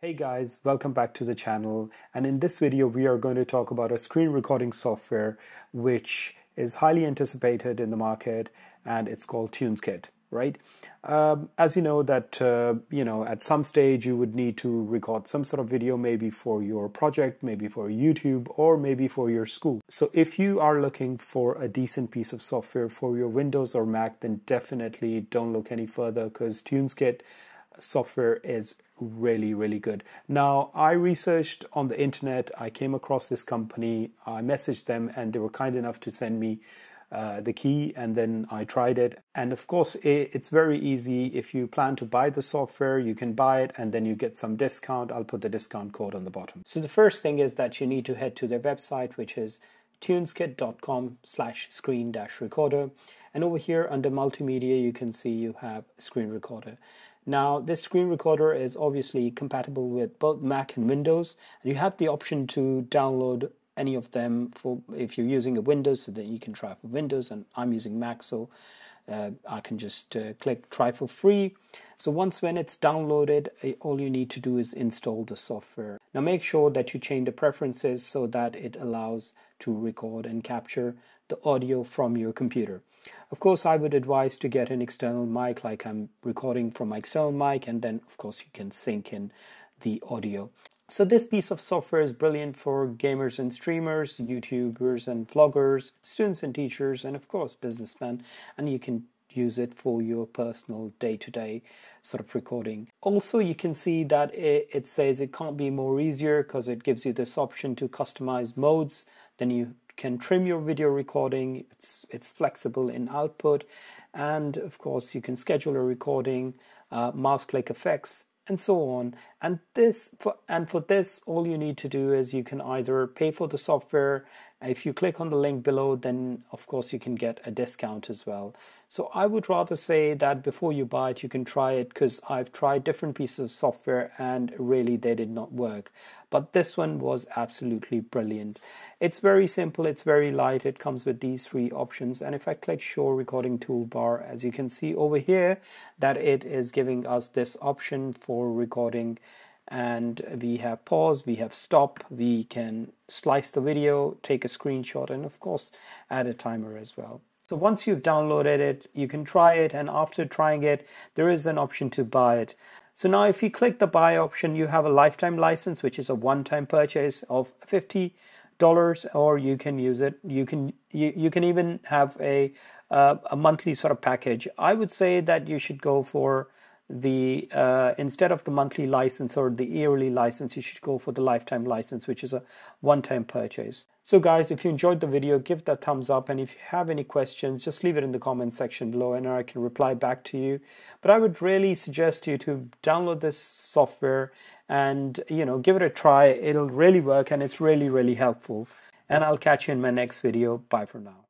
Hey guys, welcome back to the channel. And in this video, we are going to talk about a screen recording software which is highly anticipated in the market and it's called TunesKit, right? Um, as you know that, uh, you know, at some stage you would need to record some sort of video, maybe for your project, maybe for YouTube, or maybe for your school. So if you are looking for a decent piece of software for your Windows or Mac, then definitely don't look any further because TunesKit software is really really good. Now i researched on the internet. I came across this company. I messaged them and they were kind enough to send me uh, the key and then i tried it. And of course it, it's very easy. If you plan to buy the software you can buy it and then you get some discount. I'll put the discount code on the bottom. So the first thing is that you need to head to their website which is tuneskit.com slash screen dash recorder and over here under multimedia you can see you have screen recorder now, this screen recorder is obviously compatible with both Mac and Windows. And you have the option to download any of them for if you're using a Windows, so that you can try for Windows. And I'm using Mac, so uh, I can just uh, click try for free. So once when it's downloaded, uh, all you need to do is install the software. Now make sure that you change the preferences so that it allows to record and capture the audio from your computer. Of course, I would advise to get an external mic like I'm recording from my external mic and then of course you can sync in the audio. So this piece of software is brilliant for gamers and streamers, YouTubers and vloggers, students and teachers, and of course businessmen. And you can use it for your personal day-to-day sort of recording. Also, you can see that it, it says it can't be more easier because it gives you this option to customize modes. Then you can trim your video recording. It's it's flexible in output, and of course you can schedule a recording, uh, mouse click effects, and so on. And this for and for this, all you need to do is you can either pay for the software. If you click on the link below, then of course you can get a discount as well. So I would rather say that before you buy it, you can try it because I've tried different pieces of software and really they did not work. But this one was absolutely brilliant. It's very simple, it's very light, it comes with these three options. And if I click show recording toolbar, as you can see over here, that it is giving us this option for recording and we have pause, we have stop, we can slice the video, take a screenshot, and of course add a timer as well. So once you've downloaded it, you can try it, and after trying it, there is an option to buy it. So now if you click the buy option, you have a lifetime license, which is a one-time purchase of 50 dollars or you can use it you can you, you can even have a uh, a monthly sort of package i would say that you should go for the uh, instead of the monthly license or the yearly license you should go for the lifetime license which is a one-time purchase. So guys if you enjoyed the video give that thumbs up. And if you have any questions just leave it in the comment section below and i can reply back to you. But i would really suggest you to download this software and you know give it a try. It'll really work and it's really really helpful. And i'll catch you in my next video. Bye for now